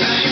Bye.